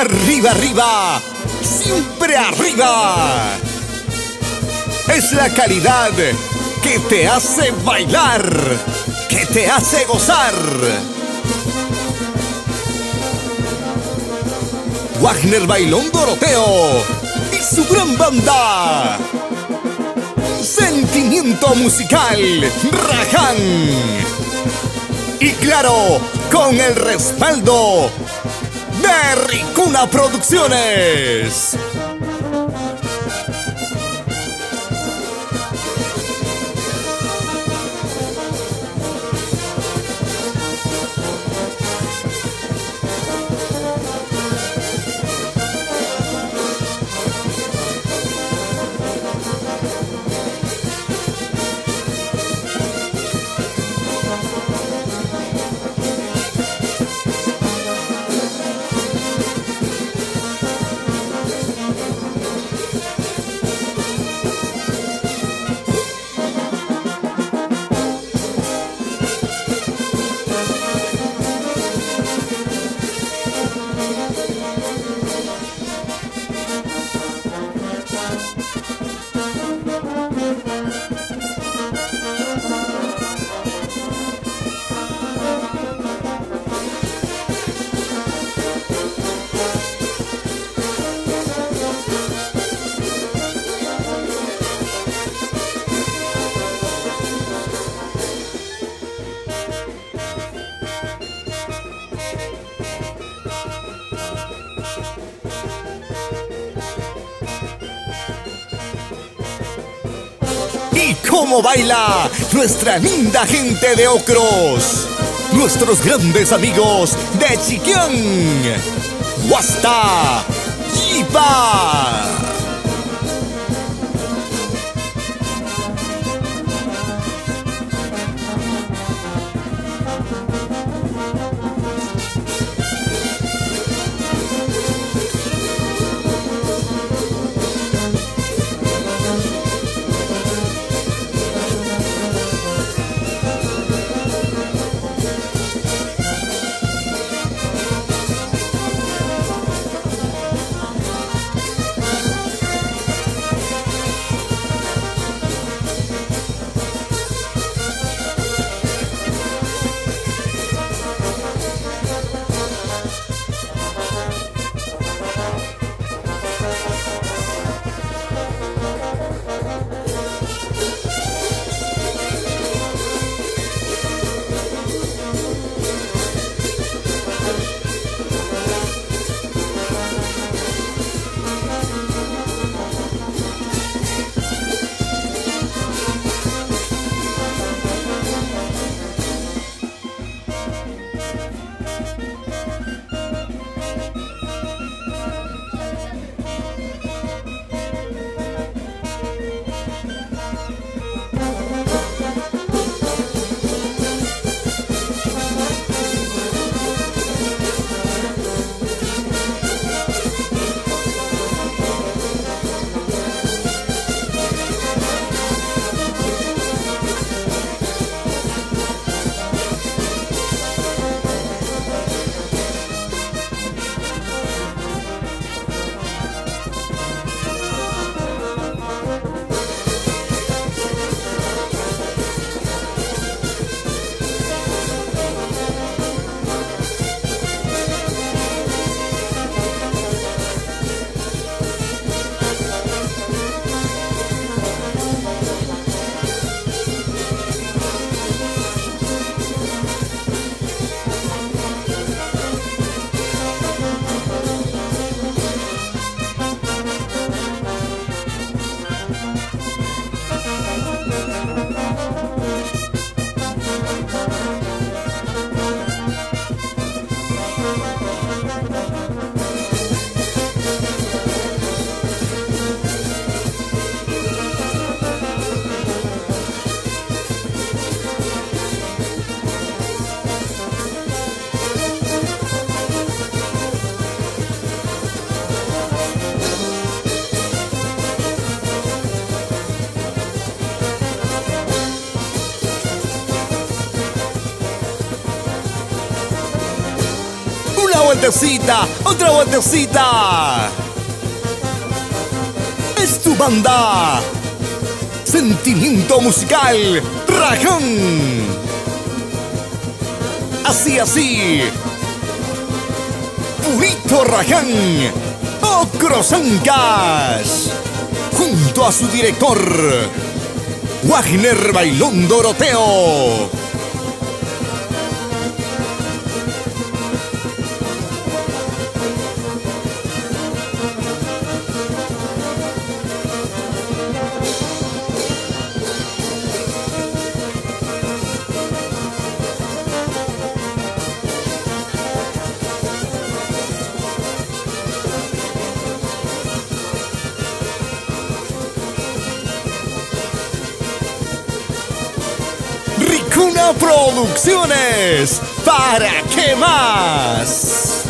Arriba, arriba, siempre arriba. Es la calidad que te hace bailar, que te hace gozar. Wagner Bailón Doroteo y su gran banda. Sentimiento musical, Raján. Y claro, con el respaldo de Ricuna Producciones. Y cómo baila nuestra linda gente de Ocros. Nuestros grandes amigos de Chiquián. Huasta. Yipa. Vueltecita, otra vueltecita. Es tu banda. Sentimiento musical, Rajón. Así, así. Purito Raján. Ocrosancas. Junto a su director, Wagner Bailón Doroteo. Ricuna Producciones. ¿Para qué más?